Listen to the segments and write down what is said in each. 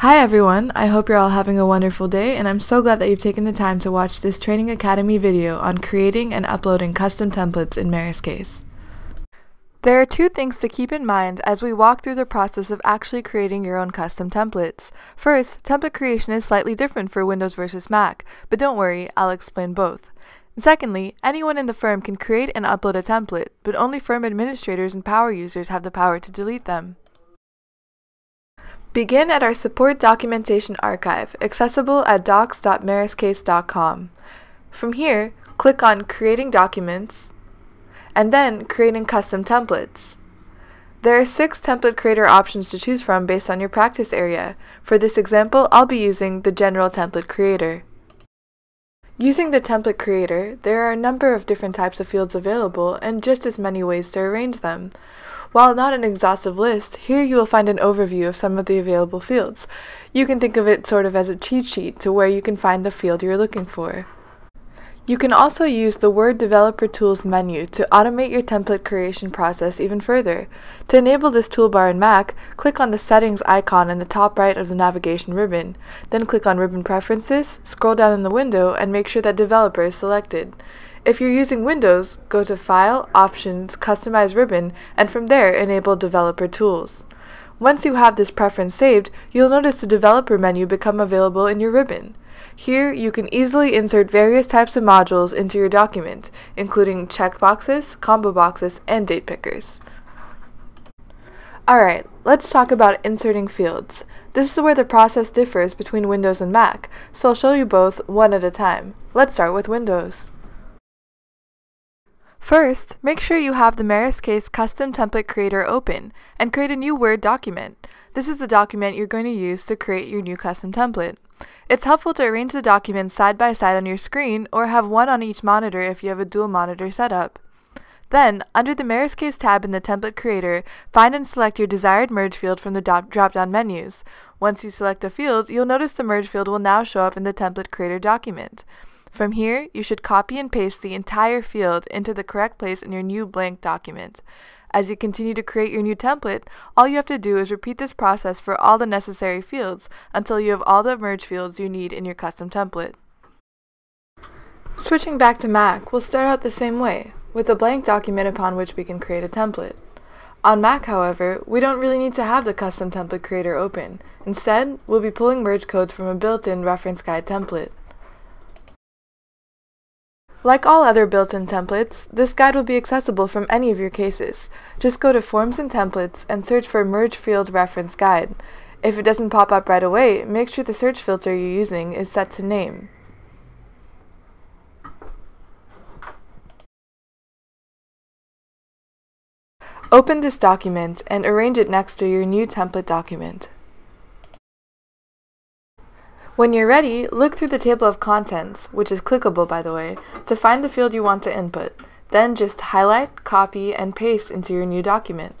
Hi everyone, I hope you're all having a wonderful day and I'm so glad that you've taken the time to watch this Training Academy video on creating and uploading custom templates in MerusCase. There are two things to keep in mind as we walk through the process of actually creating your own custom templates. First, template creation is slightly different for Windows versus Mac, but don't worry, I'll explain both. Secondly, anyone in the firm can create and upload a template, but only firm administrators and power users have the power to delete them. Begin at our support documentation archive, accessible at docs.meruscase.com. From here, click on Creating Documents, and then Creating Custom Templates. There are six template creator options to choose from based on your practice area. For this example, I'll be using the General Template Creator. Using the template creator, there are a number of different types of fields available and just as many ways to arrange them. While not an exhaustive list, here you will find an overview of some of the available fields. You can think of it sort of as a cheat sheet to where you can find the field you're looking for. You can also use the Word Developer Tools menu to automate your template creation process even further. To enable this toolbar in Mac, click on the Settings icon in the top right of the navigation ribbon. Then click on Ribbon Preferences, scroll down in the window, and make sure that Developer is selected. If you're using Windows, go to File, Options, Customize Ribbon, and from there enable Developer Tools. Once you have this preference saved, you'll notice the Developer menu become available in your ribbon. Here, you can easily insert various types of modules into your document, including checkboxes, combo boxes, and date pickers. Alright, let's talk about inserting fields. This is where the process differs between Windows and Mac, so I'll show you both one at a time. Let's start with Windows. First, make sure you have the MerusCase Custom Template Creator open, and create a new Word document. This is the document you're going to use to create your new custom template. It's helpful to arrange the documents side by side on your screen or have one on each monitor if you have a dual monitor setup. Then, under the MerusCase tab in the Template Creator, find and select your desired merge field from the drop-down menus. Once you select a field, you'll notice the merge field will now show up in the Template Creator document. From here, you should copy and paste the entire field into the correct place in your new blank document. As you continue to create your new template, all you have to do is repeat this process for all the necessary fields until you have all the merge fields you need in your custom template. Switching back to Mac, we'll start out the same way, with a blank document upon which we can create a template. On Mac, however, we don't really need to have the custom template creator open. Instead, we'll be pulling merge codes from a built-in reference guide template. Like all other built-in templates, this guide will be accessible from any of your cases. Just go to Forms and Templates and search for Merge Field Reference Guide. If it doesn't pop up right away, make sure the search filter you're using is set to Name. Open this document and arrange it next to your new template document. When you're ready, look through the table of contents, which is clickable by the way, to find the field you want to input. Then just highlight, copy, and paste into your new document.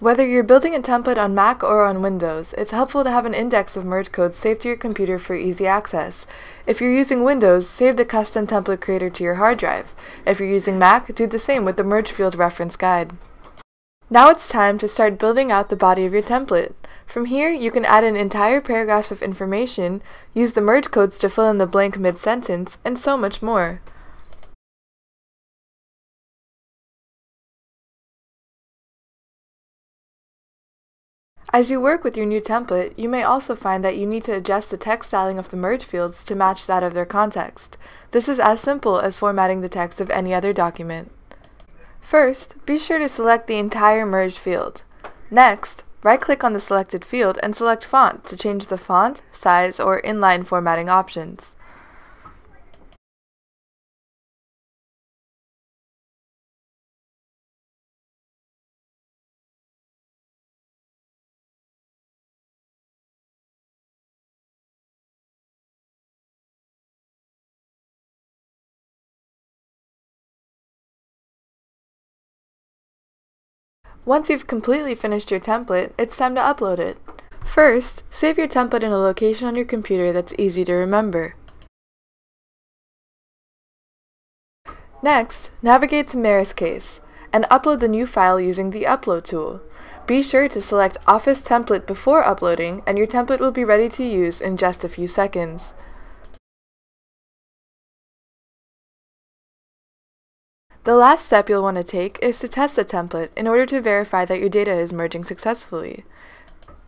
Whether you're building a template on Mac or on Windows, it's helpful to have an index of merge codes saved to your computer for easy access. If you're using Windows, save the custom template creator to your hard drive. If you're using Mac, do the same with the merge field reference guide. Now it's time to start building out the body of your template. From here, you can add in entire paragraphs of information, use the merge codes to fill in the blank mid-sentence, and so much more. As you work with your new template, you may also find that you need to adjust the text styling of the merge fields to match that of their context. This is as simple as formatting the text of any other document. First, be sure to select the entire merged field. Next, Right-click on the selected field and select Font to change the font, size, or inline formatting options. Once you've completely finished your template, it's time to upload it. First, save your template in a location on your computer that's easy to remember. Next, navigate to MerusCase and upload the new file using the Upload tool. Be sure to select Office Template before uploading and your template will be ready to use in just a few seconds. The last step you'll want to take is to test the template in order to verify that your data is merging successfully.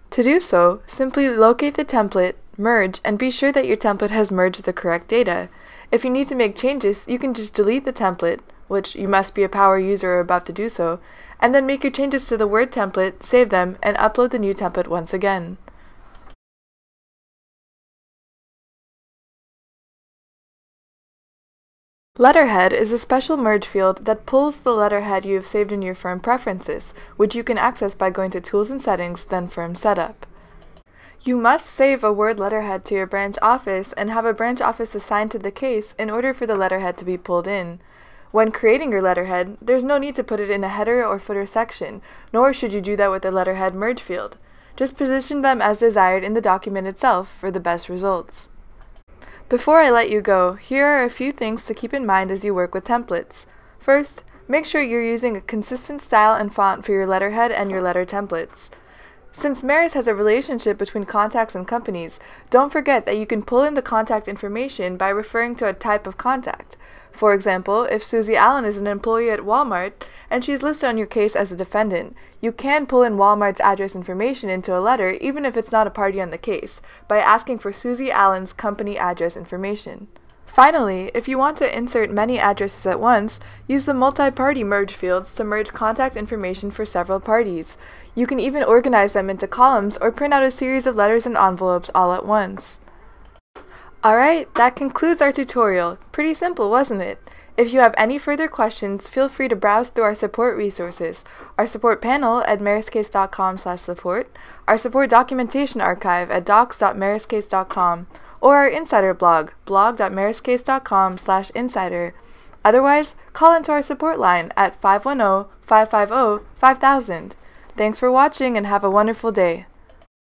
To do so, simply locate the template, merge, and be sure that your template has merged the correct data. If you need to make changes, you can just delete the template, which you must be a power user or about to do so, and then make your changes to the Word template, save them, and upload the new template once again. Letterhead is a special merge field that pulls the letterhead you have saved in your firm preferences, which you can access by going to Tools and Settings, then Firm Setup. You must save a Word letterhead to your branch office and have a branch office assigned to the case in order for the letterhead to be pulled in. When creating your letterhead, there's no need to put it in a header or footer section, nor should you do that with the letterhead merge field. Just position them as desired in the document itself for the best results. Before I let you go, here are a few things to keep in mind as you work with templates. First, make sure you're using a consistent style and font for your letterhead and your letter templates. Since Merus has a relationship between contacts and companies, don't forget that you can pull in the contact information by referring to a type of contact. For example, if Susie Allen is an employee at Walmart and she is listed on your case as a defendant, you can pull in Walmart's address information into a letter even if it's not a party on the case by asking for Susie Allen's company address information. Finally, if you want to insert many addresses at once, use the multi-party merge fields to merge contact information for several parties. You can even organize them into columns or print out a series of letters and envelopes all at once. Alright, that concludes our tutorial. Pretty simple, wasn't it? If you have any further questions, feel free to browse through our support resources, our support panel at meruscase.com support, our support documentation archive at docs.meruscase.com, or our insider blog, blog.meruscase.com insider. Otherwise, call into our support line at 510-550-5000. Thanks for watching and have a wonderful day.